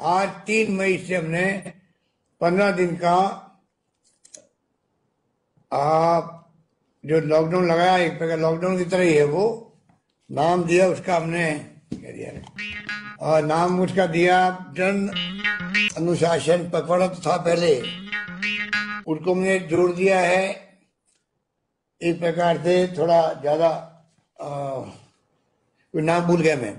आज तीन मई से हमने पंद्रह दिन का आ, जो लॉकडाउन लगाया एक प्रकार लॉकडाउन की तरह ही है वो नाम दिया उसका हमने क्या दिया? और नाम उसका दिया जन अनुशासन पकड़ा तो था पहले। उसको हमने जोड़ दिया है। एक प्रकार से थोड़ा ज़्यादा नाम भूल गया मैं।